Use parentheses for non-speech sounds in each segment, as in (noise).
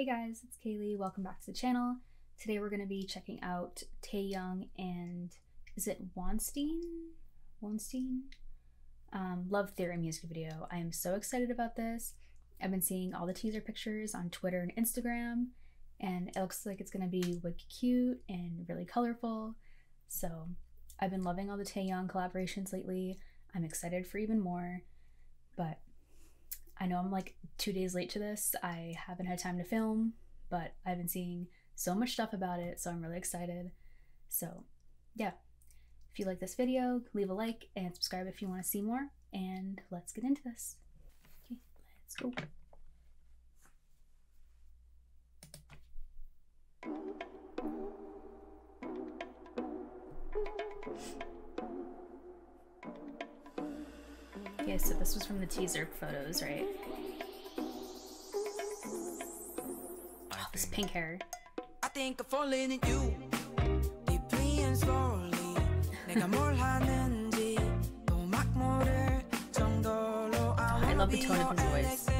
Hey guys, it's Kailee. Welcome back to the channel. Today we're going to be checking out Taeyong and is it Wonstein? Wonstein? Um, Love Theory music video. I am so excited about this. I've been seeing all the teaser pictures on Twitter and Instagram, and it looks like it's going to be wicked cute and really colorful. So I've been loving all the Taeyong collaborations lately. I'm excited for even more, but I know I'm like two days late to this. I haven't had time to film, but I've been seeing so much stuff about it, so I'm really excited. So, yeah. If you like this video, leave a like and subscribe if you want to see more, and let's get into this. Okay, let's go. Okay, so this was from the teaser photos, right? Oh, this pink hair. I think I'm falling in you deeply and slowly 내가 뭘 하는지 또막 모를 정도로 I love the tone of his voice.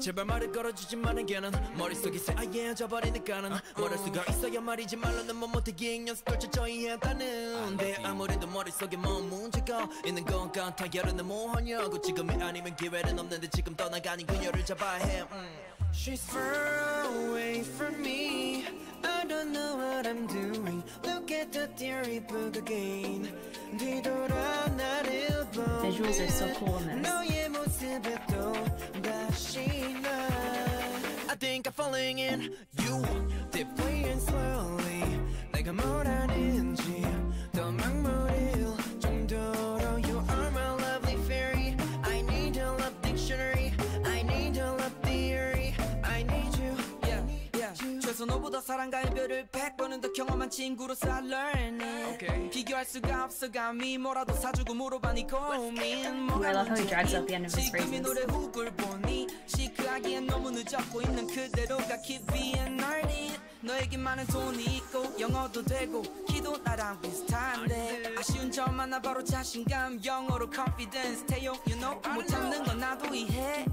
제발 말을 걸어주지만은 걔는 머릿속이 새하얘져버리니까는 뭐랄 수가 있어야 말이지 말로는 뭐 못해 긴 연습을 철저히 했다는 데 아무래도 머릿속에 뭐 문제가 있는 것 같아 여름은 뭐하냐고 지금이 아니면 기회는 없는데 지금 떠나가는 그녀를 잡아야 해. 음. She's far away from me. I don't know what I'm doing. Look at the theory book again. 뒤돌아 나를 this. 너의 모습에 또 다시 나 I think I'm falling in you Deeply and slowly 내가 뭘 하는지 또막 모를 정도로 You are my lovely fairy I need a love dictionary I need a love theory I need you yeah, yeah. 최소 너보다 사랑과 이별을 백 번은 더 경험한 친구로서 I learn it Okay. 비교할 수가 없어 감히 뭐라도 사주고 물어봐 네 고민 뭐가 I love how he 문제니? drags out the end of his 지금 이 phrases. 너에게 많은 돈이 있고 영어도 되고 키도 나랑 비슷한데 아쉬운 점 하나 바로 자신감 영어로 confidence 태용 you know 못 참는 건 나도 이해해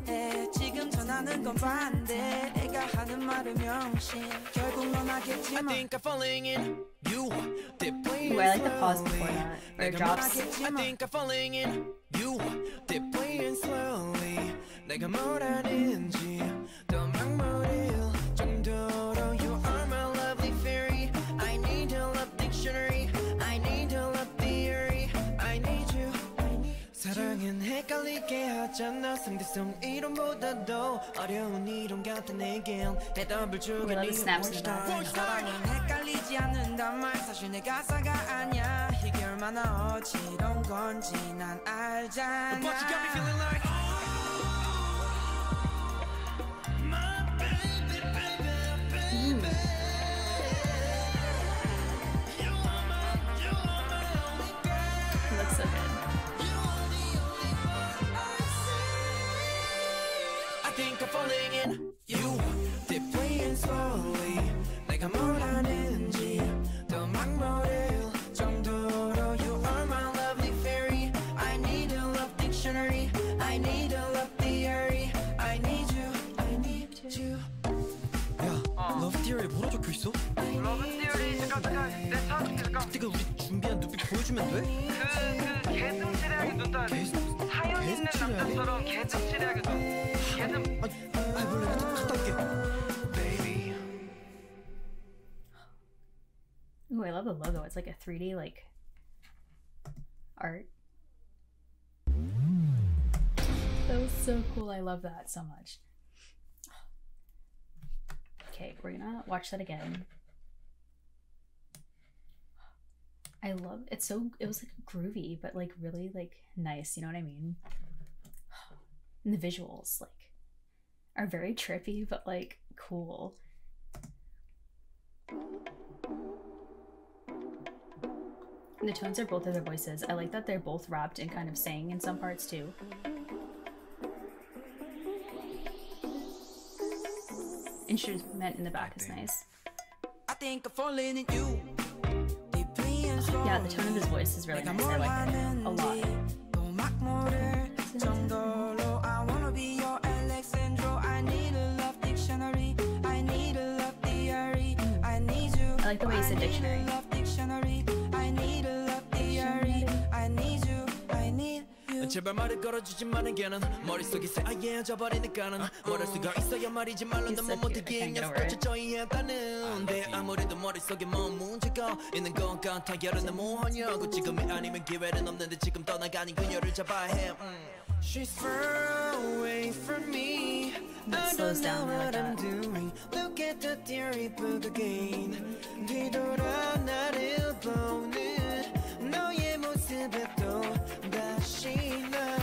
지금 전하는 건 반대 애가 하는 말은 명심 결국 넌 I 하겠지만 think I'm falling in you Deeply Ooh, I like the pause before that, where it drops. I think I'm falling in you Deeply and slowly 내가 뭘 하는지 하잖아. 상대성 이론보다도 어려운 이론 같은 내겐 the snaps in the back. 사랑은 헷갈리지 않는단 말. 사실 내 가사가 아니야. 이게 얼마나 어지러운 건지 난 알잖아. But you got me feeling like 그, 그 개슴츠레하게 눈 떠야 돼 개- 사연 있는 개슴츠레하게? 남자처럼 개슴츠레하게 눈 개슴 아, 아 몰라 가- 갔다 올게 Baby Ooh, I love the logo. It's like a 3D like art. That was so cool. I love that so much. Okay, we're gonna watch that again. I love it's so it was like groovy, but like really like nice, you know what I mean? And the visuals like are very trippy but like cool. And the tones are both of their voices. I like that they're both rapped and kind of sang in some parts too. Instrument in the back is nice. I think I'm falling in you deeply and yeah, the tone of his voice is really nice. I like it a lot. I like the way he said dictionary. 제발 말을 걸어주지 마는 게는 머릿속이 새하얘져 버리니까는 뭘할 수가 있어야 말이지 말로 He's 너무 so cute. I 못하게 can't get over 연습을 it. 철저히 했다는 데 아무래도 머릿속에 뭐 문제가 있는 것 같아 여름은 뭐하냐고 지금이 아니면 기회는 없는데 지금 떠나가는 그녀를 잡아야 해 음. She's far away from me I don't know what I'm doing Look at the theory book again 뒤돌아 나를 보는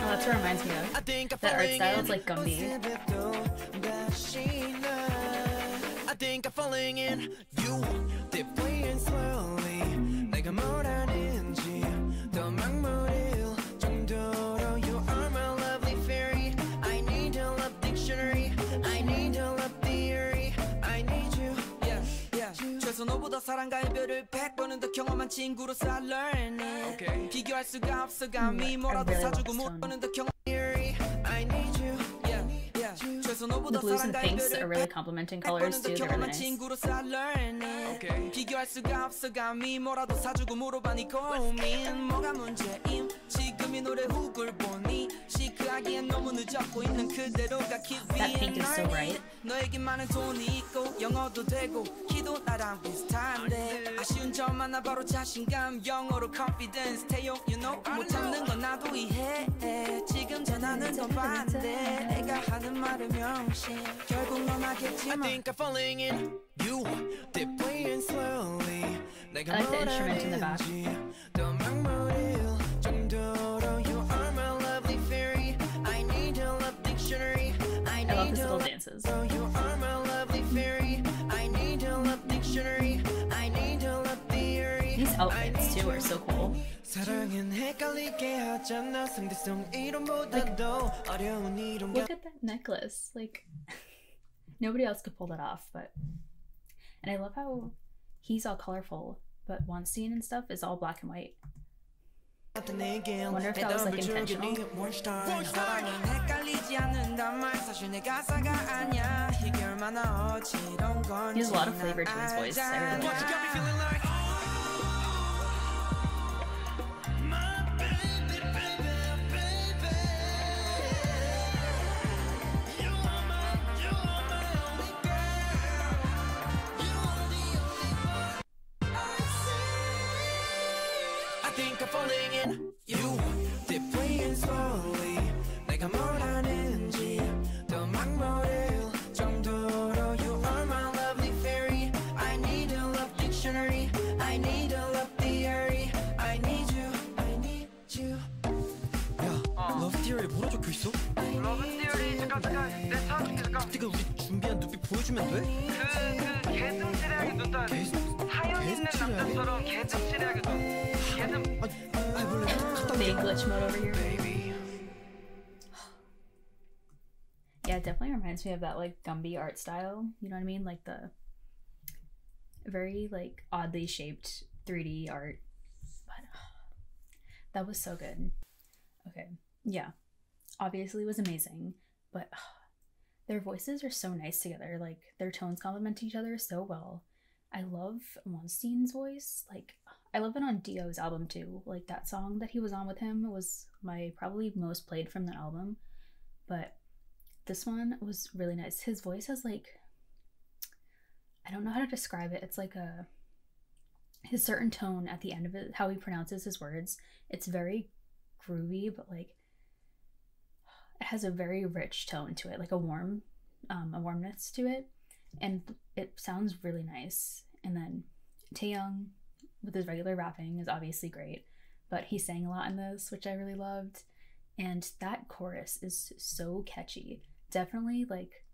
that's what reminds me of. I think I'm That art falling style in is like Gumby. 모습에 또 다시 나 I think I'm falling in you deeply and slowly 내가 뭘 하는지 더 막무릴 정도로 You are my lovely fairy I need a love dictionary I need a love theory I need you yeah, yeah. 최소 너보다 사랑과 이별을 100번은 더 경험한 친구로서 I learn it Okay. 비교할 수가 없어 감히 I 뭐라도 사주고 this 못 보는 더 경험 I need you yeah, yeah. The blues and pinks are really complementing colors too. They're really nice. Okay. 비교할 수가 없어 감히 뭐라도 사주고 물어봐 네 고민 뭐가 문제임 지금 이 노래 훅을 보니 시크하기엔 너무 늦었고 있는 그대로가 keep That pink being is so learning. right. 너에게 많은 돈이 있고 영어도 되고 키도 나랑 비슷한데 아쉬운 점 하나 바로 자신감 영어로 confidence 태용 you know 못 참는 건 나도 이해해 지금 전하는 건 반대 내가 하는 말은 명심 결국 넌 I 하겠지만 think I'm falling in you deeply and slowly 내가 I like the 뭘 instrument in the back. 하는지 더 막무릴 outfits too are so cool. Like, look at that necklace. Like, (laughs) nobody else could pull that off, but. And I love how he's all colorful, but one scene and stuff is all black and white. I wonder if that was like intentional. He has a lot of flavor to his voice. I really like. Big glitch mode over here. Yeah, it definitely reminds me of that like Gumby art style. You know what I mean? Like the very like oddly shaped 3D art. But that was so good. Okay. Yeah. Obviously it was amazing, but their voices are so nice together. Like their tones complement each other so well. I love Weinstein's voice. Like I love it on Dio's album too. Like that song that he was on with him was my probably most played from that album. But this one was really nice. His voice has like I don't know how to describe it. It's like a his certain tone at the end of it, how he pronounces his words. It's very groovy, but like it has a very rich tone to it, like a warm, um, a warmness to it, and it sounds really nice. And then Taeyong with his regular rapping is obviously great, but he sang a lot in this, which I really loved. And that chorus is so catchy. Definitely like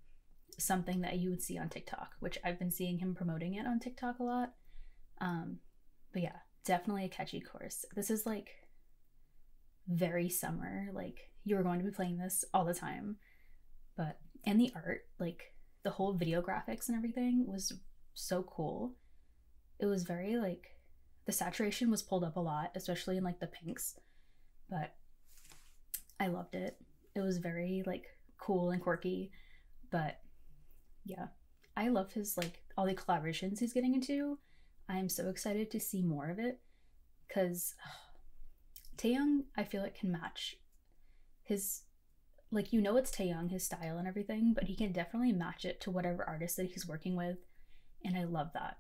something that you would see on TikTok, which I've been seeing him promoting it on TikTok a lot. Um, but yeah, definitely a catchy chorus. This is like very summer. Like you were going to be playing this all the time. But and the art, like the whole video graphics and everything was so cool. It was very like the saturation was pulled up a lot, especially in like the pinks. But I loved it. It was very like cool and quirky, but yeah, I love his like all the collaborations he's getting into. I am so excited to see more of it because Taeyong, I feel like can match his like you know it's Taeyong, his style and everything, but he can definitely match it to whatever artist that he's working with, and I love that.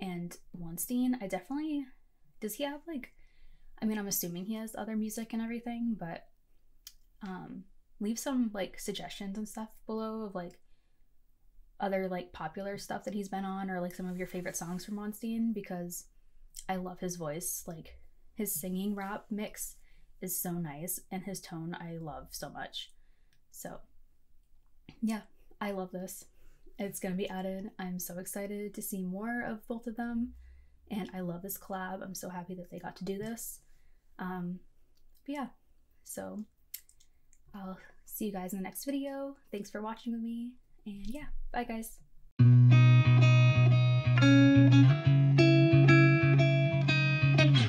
And Wonstein, I definitely does he have like I mean I'm assuming he has other music and everything, but um leave some like suggestions and stuff below of like other like popular stuff that he's been on or like some of your favorite songs from Wonstein because I love his voice. Like his singing rap mix is so nice and his tone I love so much. So yeah, I love this. It's gonna be added. I'm so excited to see more of both of them. And I love this collab. I'm so happy that they got to do this. Um, but yeah, so I'll see you guys in the next video. Thanks for watching with me. And yeah, bye guys.